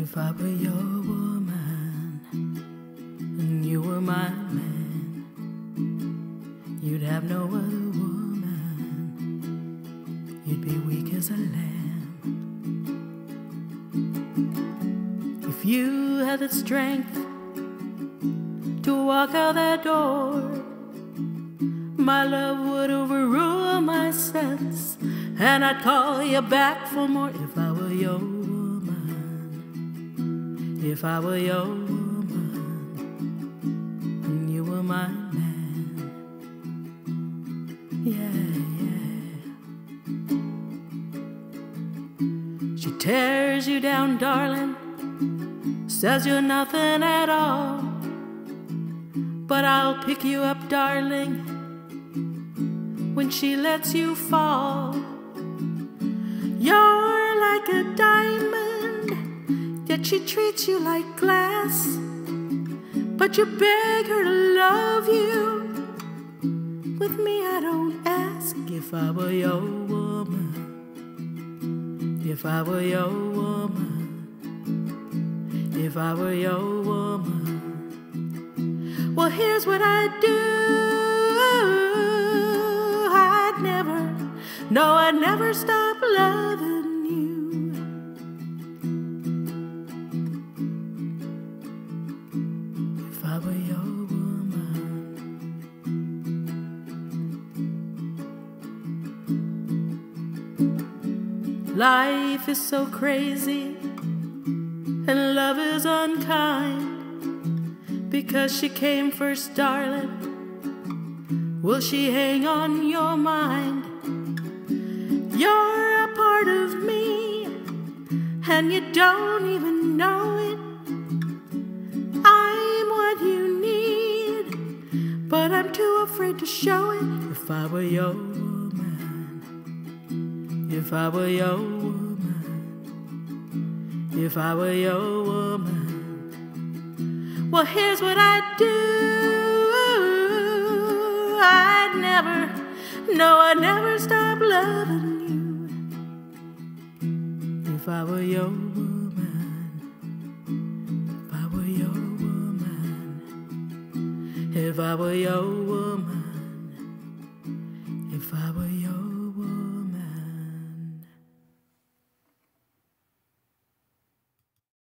If I were your woman and you were my man, you'd have no other woman. You'd be weak as a lamb. If you had the strength to walk out that door, my love would overrule my sense, and I'd call you back for more if I were your. If I were your woman and you were my man, yeah, yeah. She tears you down, darling, says you're nothing at all. But I'll pick you up, darling, when she lets you fall. She treats you like glass. But you beg her to love you. With me, I don't ask if I were your woman. If I were your woman. If I were your woman. Well, here's what I'd do. I'd never, no, I'd never stop loving I your woman. Life is so crazy, and love is unkind because she came first, darling. Will she hang on your mind? You're a part of me, and you don't even know it. But I'm too afraid to show it. If I were your woman, if I were your woman, if I were your woman, well, here's what I'd do. I'd never, no, I'd never stop loving you. If I were your woman, If I were your woman, if I were your